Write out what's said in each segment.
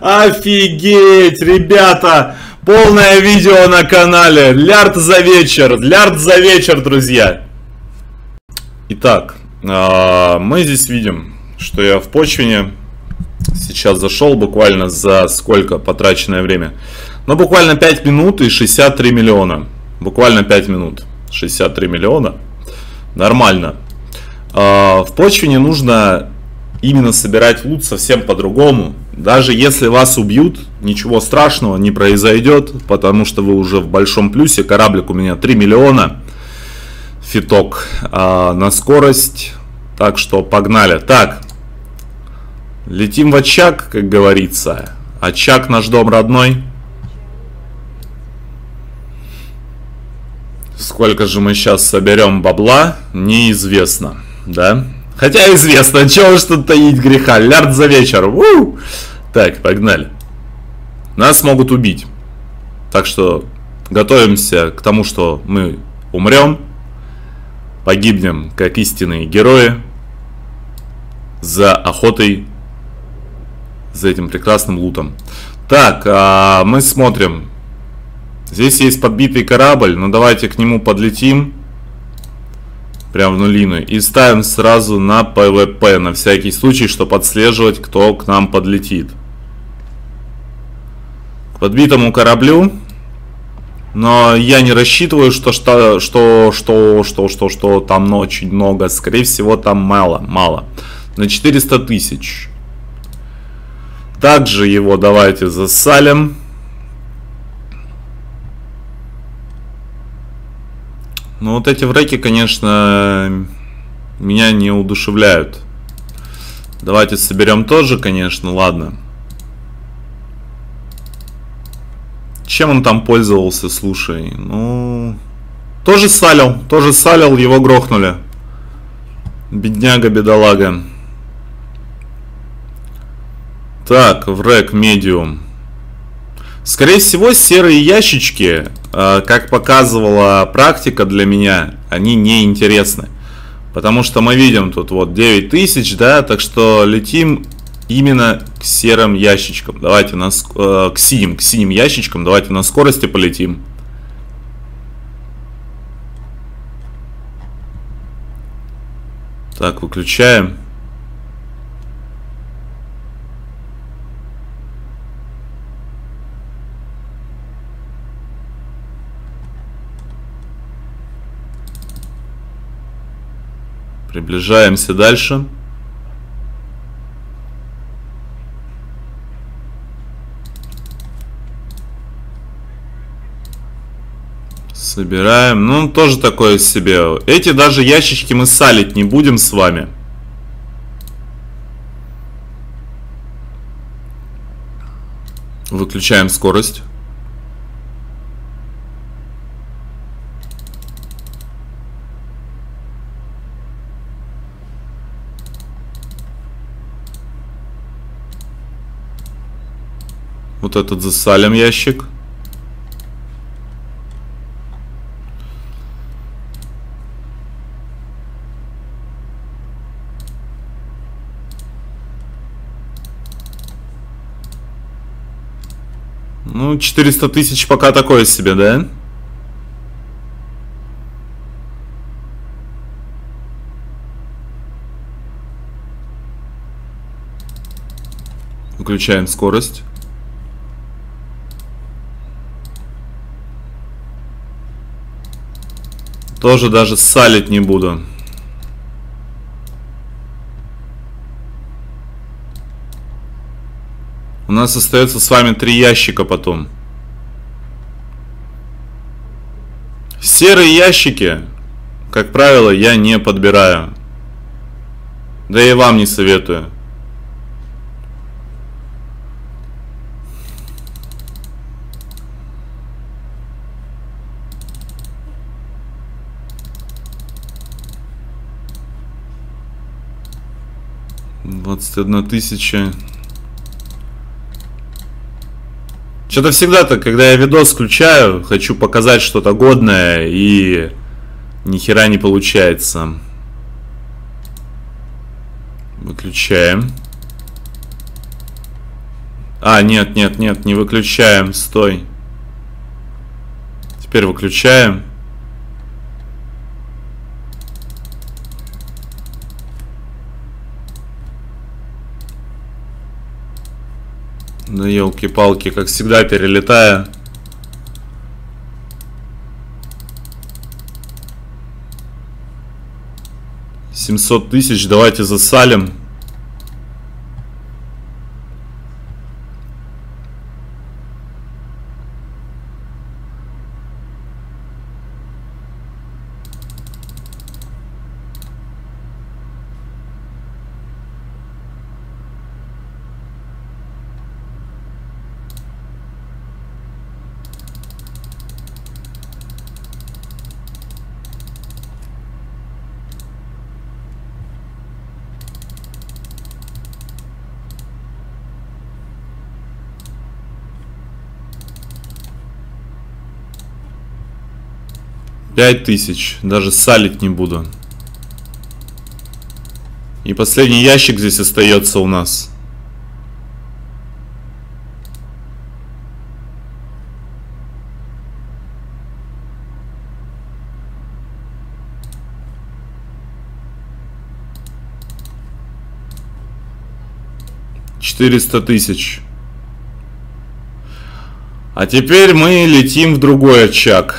Офигеть, ребята! Полное видео на канале. Лярд за вечер. Лярд за вечер, друзья. Итак, а, мы здесь видим, что я в почвине. Сейчас зашел буквально за сколько потраченное время. Ну, буквально 5 минут и 63 миллиона. Буквально 5 минут. 63 миллиона. Нормально. А, в почве нужно именно собирать лут совсем по-другому. Даже если вас убьют, ничего страшного не произойдет, потому что вы уже в большом плюсе. Кораблик у меня 3 миллиона. Фиток а, на скорость. Так что погнали. Так, летим в очаг, как говорится. Очаг наш дом родной. Сколько же мы сейчас соберем бабла, неизвестно, да? Хотя известно, чего уж тут таить греха. Лярд за вечер. У! Так, погнали. Нас могут убить. Так что готовимся к тому, что мы умрем. Погибнем, как истинные герои. За охотой. За этим прекрасным лутом. Так, а мы смотрим. Здесь есть подбитый корабль. Ну давайте к нему подлетим. Прям в нулину. И ставим сразу на ПВП, на всякий случай, чтобы отслеживать, кто к нам подлетит. К подбитому кораблю. Но я не рассчитываю, что что что что что что что там очень много. Скорее всего, там мало, мало. На 400 тысяч. Также его давайте засалвим. Ну вот эти вреки, конечно, меня не удушевляют. Давайте соберем тоже, конечно, ладно. Чем он там пользовался, слушай? Ну, тоже салил, тоже салил, его грохнули. Бедняга, бедолага. Так, врек медиум. Скорее всего, серые ящички, э, как показывала практика для меня, они не интересны. Потому что мы видим тут вот 9000, да, так что летим именно к серым ящичкам. Давайте на, э, к синим, к синим ящичкам, давайте на скорости полетим. Так, выключаем. Приближаемся дальше. Собираем. Ну, тоже такое себе. Эти даже ящички мы салить не будем с вами. Выключаем скорость. Вот этот засалим ящик. Ну, 400 тысяч пока такое себе, да? Выключаем скорость. Тоже даже салить не буду. У нас остается с вами три ящика потом. Серые ящики, как правило, я не подбираю. Да и вам не советую. Двадцать одна тысяча. Что-то всегда-то, когда я видос включаю, хочу показать что-то годное и ни хера не получается. Выключаем. А, нет, нет, нет, не выключаем, стой. Теперь выключаем. Ну, елки-палки, как всегда, перелетая. Семьсот тысяч, давайте засалим. Пять тысяч. Даже салить не буду. И последний ящик здесь остается у нас. Четыреста тысяч. А теперь мы летим в другой очаг.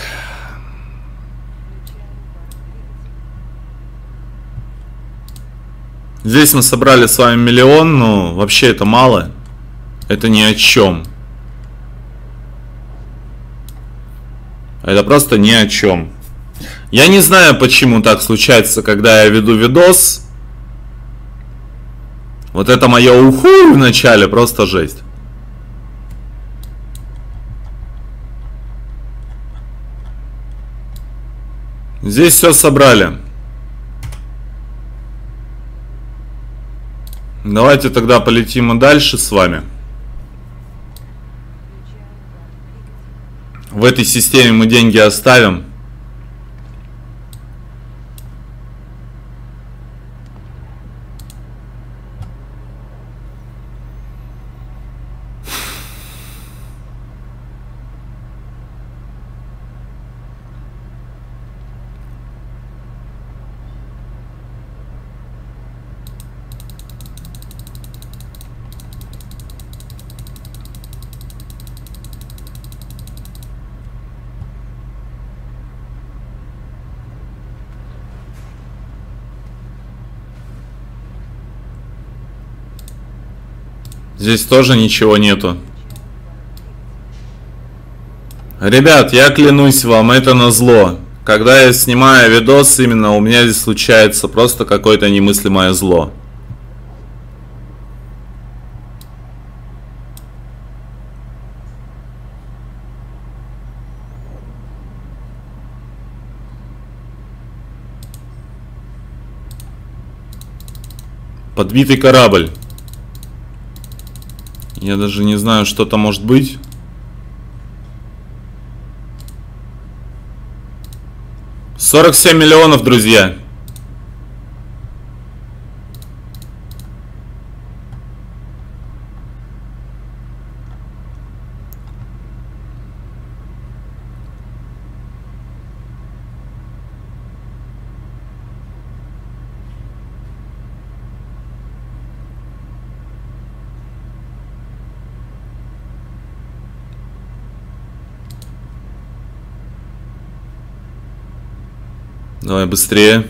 Здесь мы собрали с вами миллион, но вообще это мало. Это ни о чем. Это просто ни о чем. Я не знаю, почему так случается, когда я веду видос. Вот это мое уху в начале, просто жесть. Здесь все собрали. Давайте тогда полетим и дальше с вами. В этой системе мы деньги оставим. Здесь тоже ничего нету. Ребят, я клянусь вам, это на зло. Когда я снимаю видос, именно у меня здесь случается просто какое-то немыслимое зло. Подбитый корабль. Я даже не знаю, что там может быть. Сорок семь миллионов, друзья. Давай быстрее.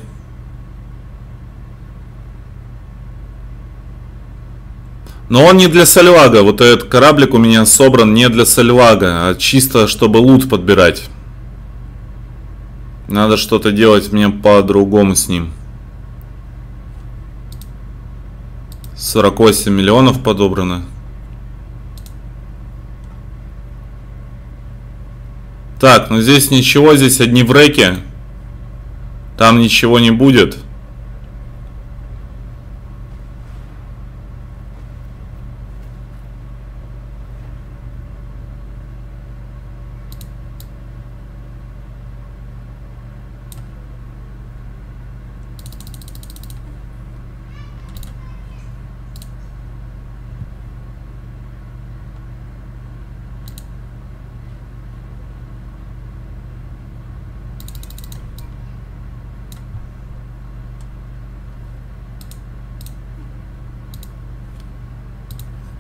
Но он не для Сальвага. Вот этот кораблик у меня собран не для Сальвага, а чисто чтобы лут подбирать. Надо что-то делать мне по-другому с ним. 48 миллионов подобрано. Так, ну здесь ничего, здесь одни вреки. Там ничего не будет.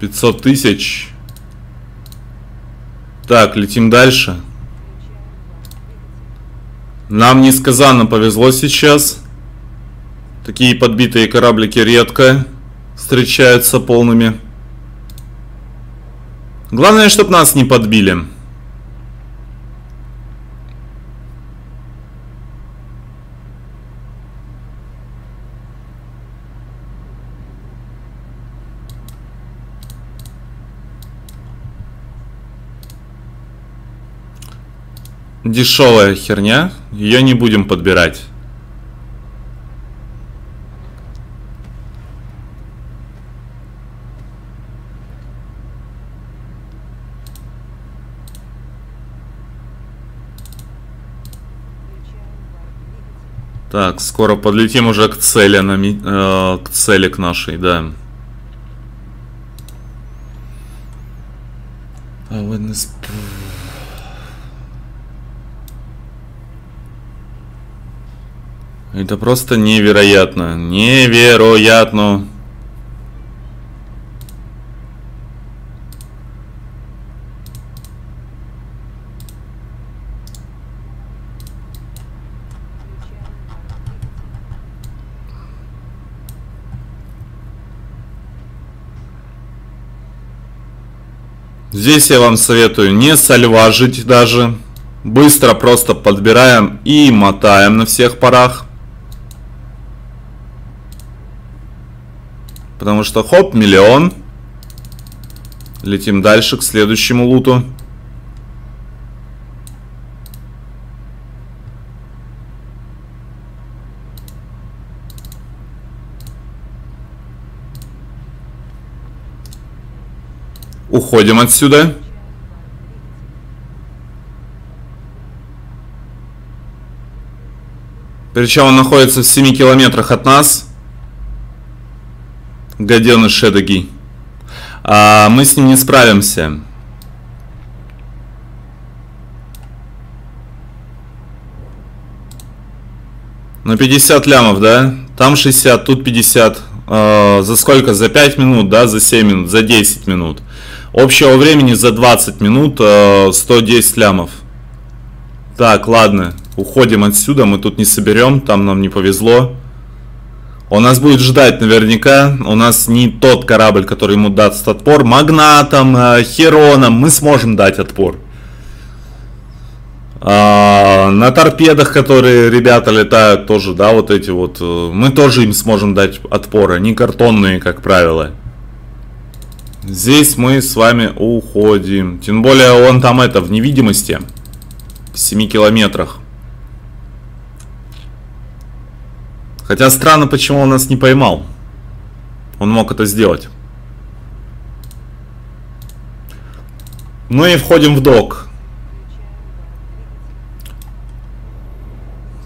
500 тысяч. Так, летим дальше. Нам несказанно повезло сейчас. Такие подбитые кораблики редко встречаются полными. Главное, чтобы нас не подбили. Дешевая херня, ее не будем подбирать. Так, скоро подлетим уже к цели, на, э, к цели к нашей, да. Это просто невероятно. Невероятно. Здесь я вам советую не сальважить даже. Быстро просто подбираем и мотаем на всех парах. Потому что хоп, миллион. Летим дальше к следующему луту. Уходим отсюда. Причем он находится в 7 километрах от нас. Гаденыш эдакий. А мы с ним не справимся. На 50 лямов, да? Там 60, тут 50. А, за сколько? За 5 минут, да? За 7 минут, за 10 минут. Общего времени за 20 минут 110 а, лямов. Так, ладно. Уходим отсюда, мы тут не соберем, там нам не повезло. Он нас будет ждать наверняка. У нас не тот корабль, который ему даст отпор. Магнатом, э, Хероном мы сможем дать отпор. А, на торпедах, которые ребята летают, тоже, да, вот эти вот, э, мы тоже им сможем дать отпор. Они картонные, как правило. Здесь мы с вами уходим. Тем более он там это, в невидимости. В 7 километрах. Хотя странно, почему он нас не поймал. Он мог это сделать. Ну и входим в док.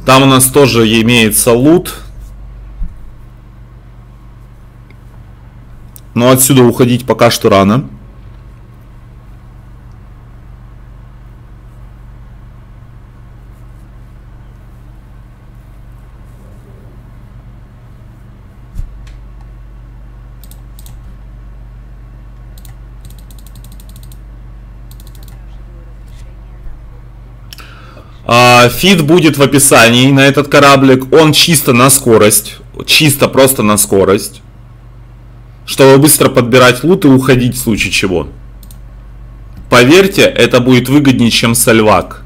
Там у нас тоже имеется лут. Но отсюда уходить пока что рано. Фид будет в описании на этот кораблик. Он чисто на скорость. Чисто просто на скорость. Чтобы быстро подбирать лут и уходить в случае чего. Поверьте, это будет выгоднее, чем сальвак.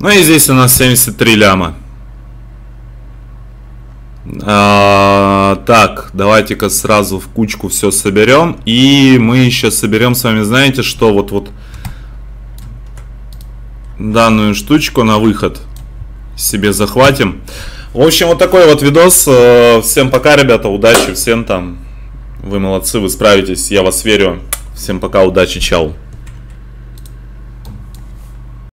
Ну и здесь у нас 73 ляма. А, так, давайте-ка сразу в кучку все соберем. И мы еще соберем с вами, знаете, что вот вот данную штучку на выход себе захватим. В общем, вот такой вот видос. Э, всем пока, ребята, удачи, всем там. Вы молодцы, вы справитесь, я вас верю. Всем пока, удачи, чао.